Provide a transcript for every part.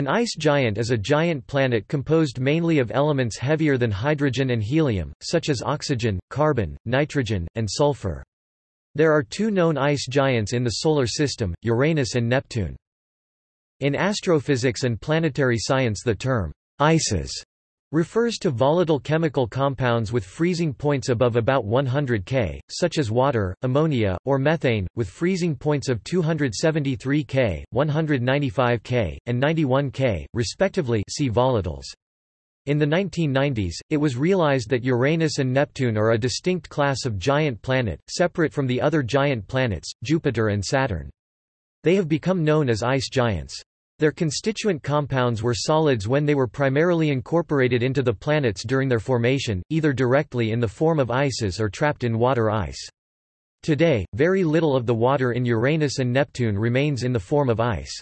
An ice giant is a giant planet composed mainly of elements heavier than hydrogen and helium, such as oxygen, carbon, nitrogen, and sulfur. There are two known ice giants in the Solar System, Uranus and Neptune. In astrophysics and planetary science the term, ices, refers to volatile chemical compounds with freezing points above about 100 K, such as water, ammonia, or methane, with freezing points of 273 K, 195 K, and 91 K, respectively see volatiles. In the 1990s, it was realized that Uranus and Neptune are a distinct class of giant planet, separate from the other giant planets, Jupiter and Saturn. They have become known as ice giants. Their constituent compounds were solids when they were primarily incorporated into the planets during their formation, either directly in the form of ices or trapped in water ice. Today, very little of the water in Uranus and Neptune remains in the form of ice.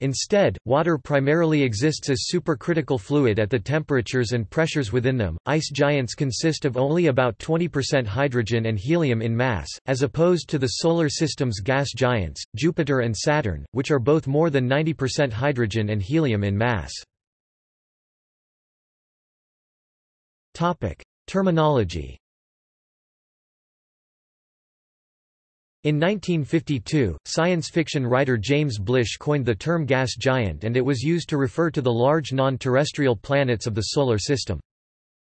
Instead, water primarily exists as supercritical fluid at the temperatures and pressures within them. Ice giants consist of only about 20% hydrogen and helium in mass, as opposed to the Solar System's gas giants, Jupiter and Saturn, which are both more than 90% hydrogen and helium in mass. Terminology In 1952, science fiction writer James Blish coined the term gas giant and it was used to refer to the large non-terrestrial planets of the Solar System.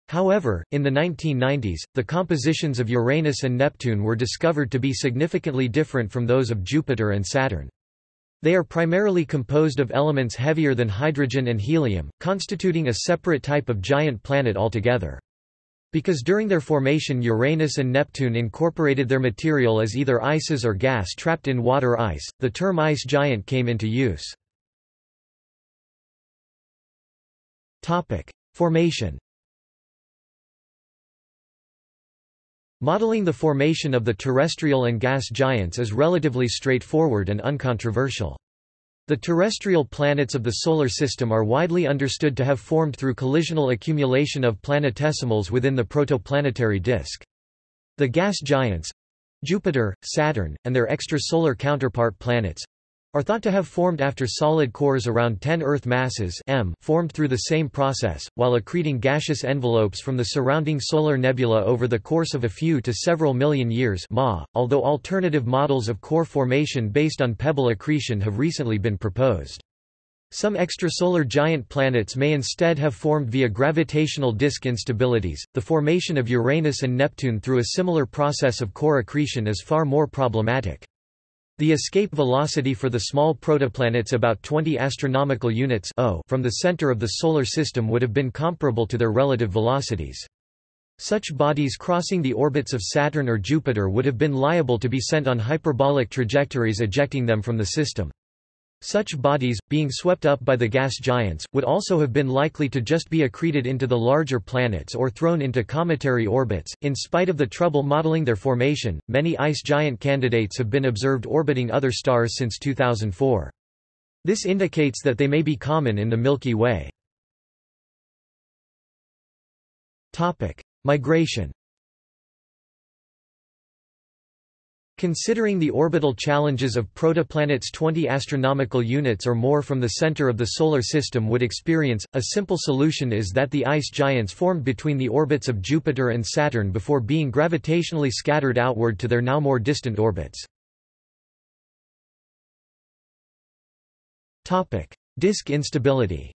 However, in the 1990s, the compositions of Uranus and Neptune were discovered to be significantly different from those of Jupiter and Saturn. They are primarily composed of elements heavier than hydrogen and helium, constituting a separate type of giant planet altogether. Because during their formation Uranus and Neptune incorporated their material as either ices or gas trapped in water ice, the term ice giant came into use. Formation Modeling the formation of the terrestrial and gas giants is relatively straightforward and uncontroversial. The terrestrial planets of the Solar System are widely understood to have formed through collisional accumulation of planetesimals within the protoplanetary disk. The gas giants—Jupiter, Saturn, and their extrasolar counterpart planets, are thought to have formed after solid cores around 10 Earth masses m formed through the same process, while accreting gaseous envelopes from the surrounding solar nebula over the course of a few to several million years ma, although alternative models of core formation based on pebble accretion have recently been proposed. Some extrasolar giant planets may instead have formed via gravitational disk instabilities. The formation of Uranus and Neptune through a similar process of core accretion is far more problematic. The escape velocity for the small protoplanets about 20 astronomical units from the center of the Solar System would have been comparable to their relative velocities. Such bodies crossing the orbits of Saturn or Jupiter would have been liable to be sent on hyperbolic trajectories ejecting them from the system. Such bodies, being swept up by the gas giants, would also have been likely to just be accreted into the larger planets or thrown into cometary orbits. In spite of the trouble modeling their formation, many ice giant candidates have been observed orbiting other stars since 2004. This indicates that they may be common in the Milky Way. Topic: Migration Considering the orbital challenges of protoplanets 20 astronomical units or more from the center of the Solar System would experience, a simple solution is that the ice giants formed between the orbits of Jupiter and Saturn before being gravitationally scattered outward to their now more distant orbits. Disk instability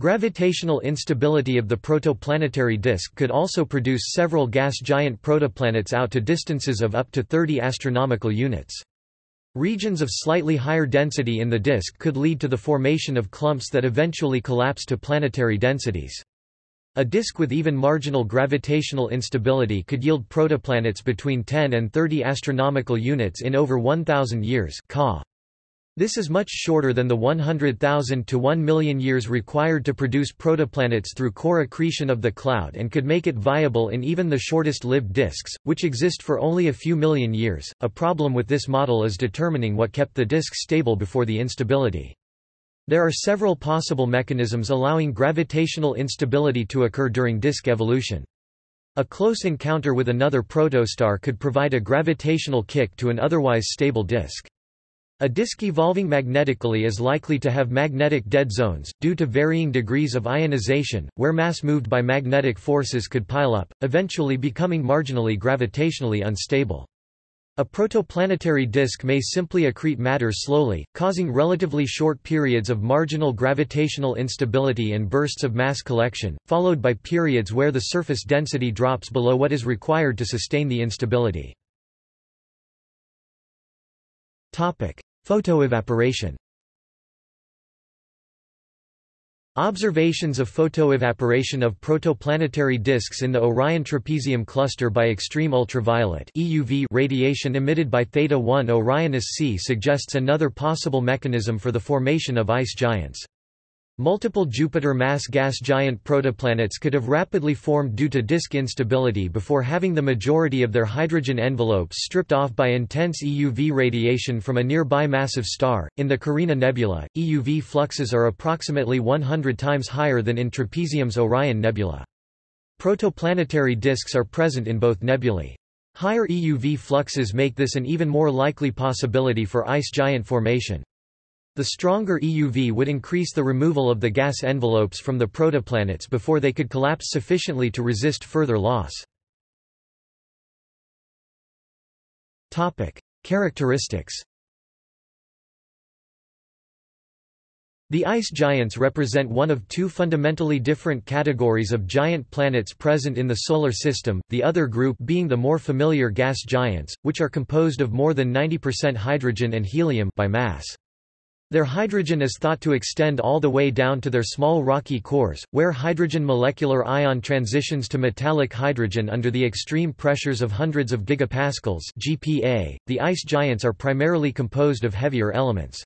Gravitational instability of the protoplanetary disk could also produce several gas giant protoplanets out to distances of up to 30 astronomical units. Regions of slightly higher density in the disk could lead to the formation of clumps that eventually collapse to planetary densities. A disk with even marginal gravitational instability could yield protoplanets between 10 and 30 astronomical units in over 1000 years Ca. This is much shorter than the 100,000 to 1 million years required to produce protoplanets through core accretion of the cloud and could make it viable in even the shortest lived disks, which exist for only a few million years. A problem with this model is determining what kept the disk stable before the instability. There are several possible mechanisms allowing gravitational instability to occur during disk evolution. A close encounter with another protostar could provide a gravitational kick to an otherwise stable disk. A disk evolving magnetically is likely to have magnetic dead zones, due to varying degrees of ionization, where mass moved by magnetic forces could pile up, eventually becoming marginally gravitationally unstable. A protoplanetary disk may simply accrete matter slowly, causing relatively short periods of marginal gravitational instability and bursts of mass collection, followed by periods where the surface density drops below what is required to sustain the instability. Photoevaporation Observations of photoevaporation of protoplanetary disks in the Orion Trapezium cluster by extreme ultraviolet EUV radiation emitted by Theta 1 Orionis C suggests another possible mechanism for the formation of ice giants. Multiple Jupiter mass gas giant protoplanets could have rapidly formed due to disk instability before having the majority of their hydrogen envelopes stripped off by intense EUV radiation from a nearby massive star. In the Carina Nebula, EUV fluxes are approximately 100 times higher than in Trapezium's Orion Nebula. Protoplanetary disks are present in both nebulae. Higher EUV fluxes make this an even more likely possibility for ice giant formation. The stronger EUV would increase the removal of the gas envelopes from the protoplanets before they could collapse sufficiently to resist further loss. Characteristics The ice giants represent one of two fundamentally different categories of giant planets present in the Solar System, the other group being the more familiar gas giants, which are composed of more than 90% hydrogen and helium by mass. Their hydrogen is thought to extend all the way down to their small rocky cores, where hydrogen molecular ion transitions to metallic hydrogen under the extreme pressures of hundreds of gigapascals (GPa). The ice giants are primarily composed of heavier elements.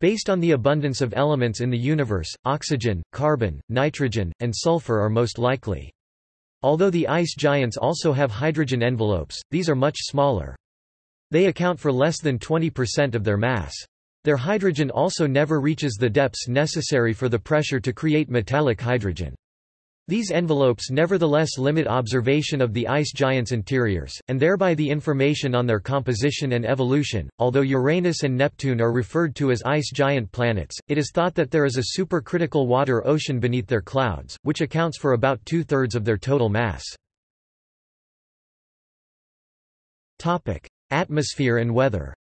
Based on the abundance of elements in the universe, oxygen, carbon, nitrogen, and sulfur are most likely. Although the ice giants also have hydrogen envelopes, these are much smaller. They account for less than 20% of their mass. Their hydrogen also never reaches the depths necessary for the pressure to create metallic hydrogen. These envelopes nevertheless limit observation of the ice giants' interiors, and thereby the information on their composition and evolution. Although Uranus and Neptune are referred to as ice giant planets, it is thought that there is a supercritical water ocean beneath their clouds, which accounts for about two thirds of their total mass. Atmosphere and weather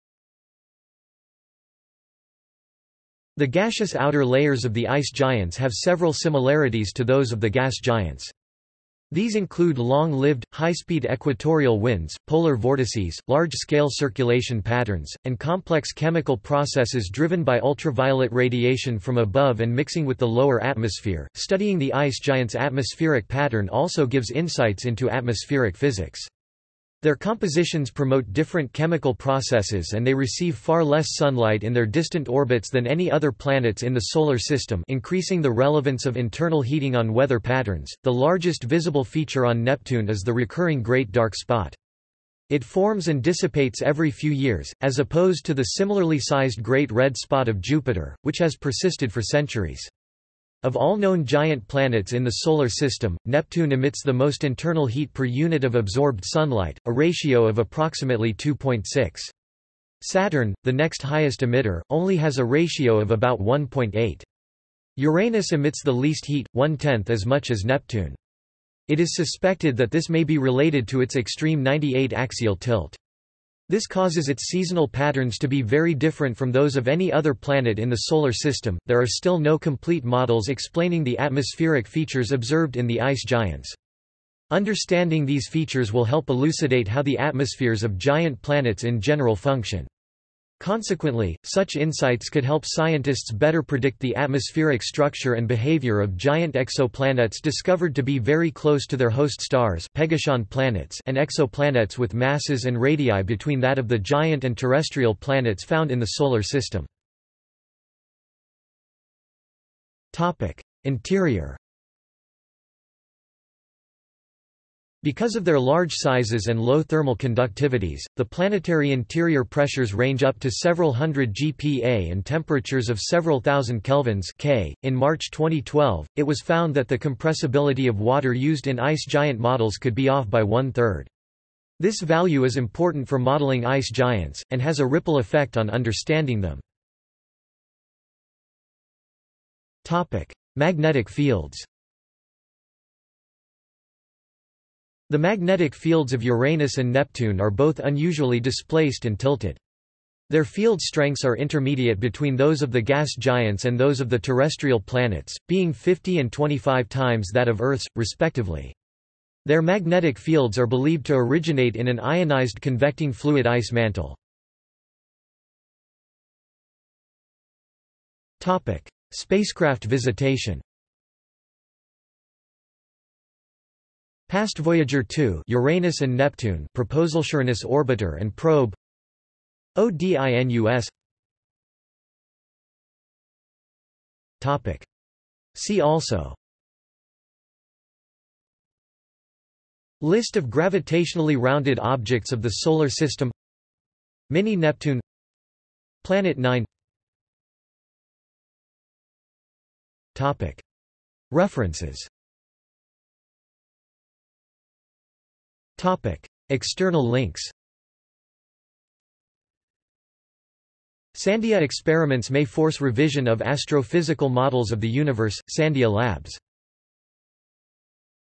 The gaseous outer layers of the ice giants have several similarities to those of the gas giants. These include long-lived, high-speed equatorial winds, polar vortices, large-scale circulation patterns, and complex chemical processes driven by ultraviolet radiation from above and mixing with the lower atmosphere. Studying the ice giants' atmospheric pattern also gives insights into atmospheric physics. Their compositions promote different chemical processes and they receive far less sunlight in their distant orbits than any other planets in the Solar System increasing the relevance of internal heating on weather patterns. The largest visible feature on Neptune is the recurring Great Dark Spot. It forms and dissipates every few years, as opposed to the similarly sized Great Red Spot of Jupiter, which has persisted for centuries. Of all known giant planets in the Solar System, Neptune emits the most internal heat per unit of absorbed sunlight, a ratio of approximately 2.6. Saturn, the next highest emitter, only has a ratio of about 1.8. Uranus emits the least heat, one-tenth as much as Neptune. It is suspected that this may be related to its extreme 98 axial tilt. This causes its seasonal patterns to be very different from those of any other planet in the Solar System. There are still no complete models explaining the atmospheric features observed in the ice giants. Understanding these features will help elucidate how the atmospheres of giant planets in general function. Consequently, such insights could help scientists better predict the atmospheric structure and behavior of giant exoplanets discovered to be very close to their host stars planets and exoplanets with masses and radii between that of the giant and terrestrial planets found in the Solar System. Interior Because of their large sizes and low thermal conductivities, the planetary interior pressures range up to several hundred GPa and temperatures of several thousand kelvins K. .In March 2012, it was found that the compressibility of water used in ice giant models could be off by one-third. This value is important for modeling ice giants, and has a ripple effect on understanding them. Magnetic fields The magnetic fields of Uranus and Neptune are both unusually displaced and tilted. Their field strengths are intermediate between those of the gas giants and those of the terrestrial planets, being 50 and 25 times that of Earth's, respectively. Their magnetic fields are believed to originate in an ionized convecting fluid ice mantle. Spacecraft visitation Past Voyager 2 Uranus and Neptune Proposalsuranus orbiter and probe. ODINUS Topic. See also. List of gravitationally rounded objects of the Solar System. Mini-Neptune Planet 9 Topic. References External links Sandia experiments may force revision of astrophysical models of the universe, Sandia Labs